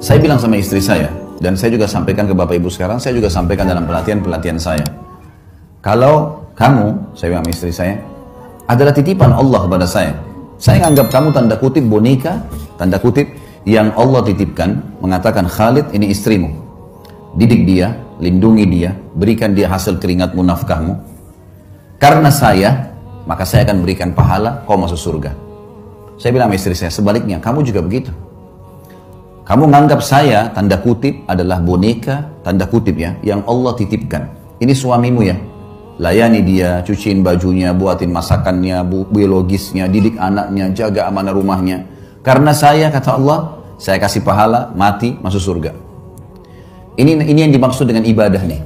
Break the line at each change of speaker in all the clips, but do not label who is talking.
Saya bilang sama istri saya, dan saya juga sampaikan ke Bapak Ibu sekarang, saya juga sampaikan dalam pelatihan-pelatihan saya. Kalau kamu, saya bilang sama istri saya, adalah titipan Allah kepada saya. Saya anggap kamu tanda kutip boneka, tanda kutip yang Allah titipkan, mengatakan Khalid ini istrimu. Didik dia, lindungi dia, berikan dia hasil keringatmu, nafkahmu. Karena saya, maka saya akan berikan pahala, kau masuk surga. Saya bilang sama istri saya, sebaliknya, kamu juga begitu. Kamu menganggap saya, tanda kutip, adalah boneka, tanda kutip ya, yang Allah titipkan. Ini suamimu ya. Layani dia, cuciin bajunya, buatin masakannya, bu biologisnya, didik anaknya, jaga amanah rumahnya. Karena saya, kata Allah, saya kasih pahala, mati, masuk surga. Ini, ini yang dimaksud dengan ibadah nih.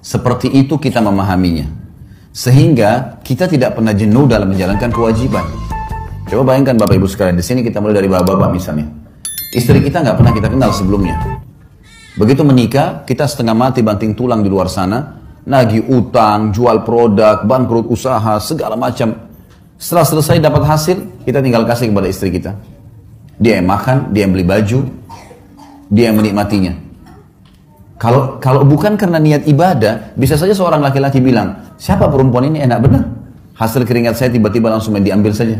Seperti itu kita memahaminya. Sehingga kita tidak pernah jenuh dalam menjalankan kewajiban. Coba bayangkan Bapak Ibu sekalian, di sini kita mulai dari bapak-bapak misalnya. Istri kita nggak pernah kita kenal sebelumnya. Begitu menikah, kita setengah mati banting tulang di luar sana, nagih utang, jual produk, bangkrut usaha, segala macam. Setelah selesai dapat hasil, kita tinggal kasih kepada istri kita. Dia yang makan, dia yang beli baju, dia yang menikmatinya. Kalau kalau bukan karena niat ibadah, bisa saja seorang laki-laki bilang, siapa perempuan ini enak benar? Hasil keringat saya tiba-tiba langsung diambil saja.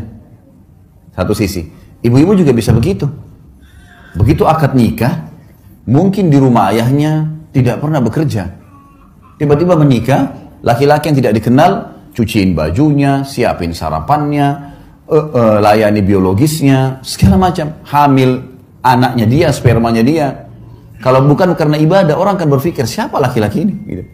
Satu sisi. Ibu-ibu juga bisa begitu. Begitu akad nikah, mungkin di rumah ayahnya tidak pernah bekerja. Tiba-tiba menikah, laki-laki yang tidak dikenal, cuciin bajunya, siapin sarapannya, uh, uh, layani biologisnya, segala macam. Hamil anaknya dia, spermanya dia. Kalau bukan karena ibadah, orang akan berpikir, siapa laki-laki ini? Gitu.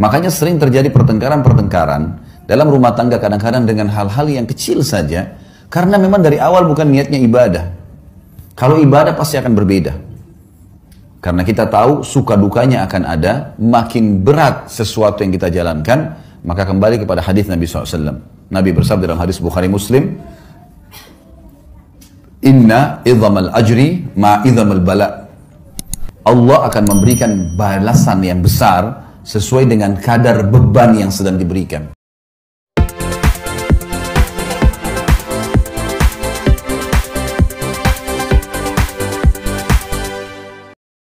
Makanya sering terjadi pertengkaran-pertengkaran dalam rumah tangga kadang-kadang dengan hal-hal yang kecil saja, karena memang dari awal bukan niatnya ibadah. Kalau ibadah pasti akan berbeda. Karena kita tahu suka dukanya akan ada, makin berat sesuatu yang kita jalankan, maka kembali kepada hadis Nabi SAW. Nabi bersabda dalam hadis Bukhari Muslim, Inna idhamal ajri ma idhamal bala. Allah akan memberikan balasan yang besar sesuai dengan kadar beban yang sedang diberikan.